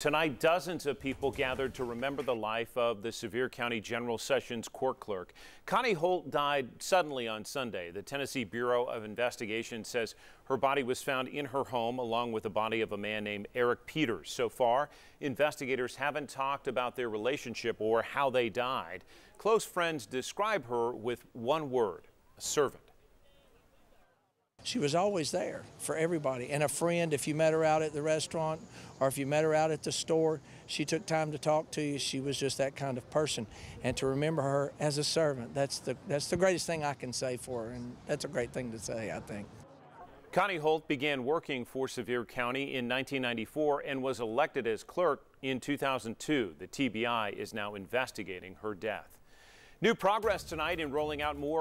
Tonight, dozens of people gathered to remember the life of the Sevier County General Sessions Court Clerk. Connie Holt died suddenly on Sunday. The Tennessee Bureau of Investigation says her body was found in her home along with the body of a man named Eric Peters. So far, investigators haven't talked about their relationship or how they died. Close friends describe her with one word, a servant. She was always there for everybody and a friend. If you met her out at the restaurant or if you met her out at the store, she took time to talk to you. She was just that kind of person. And to remember her as a servant, that's the, that's the greatest thing I can say for her. And that's a great thing to say, I think. Connie Holt began working for Sevier County in 1994 and was elected as clerk in 2002. The TBI is now investigating her death. New progress tonight in rolling out more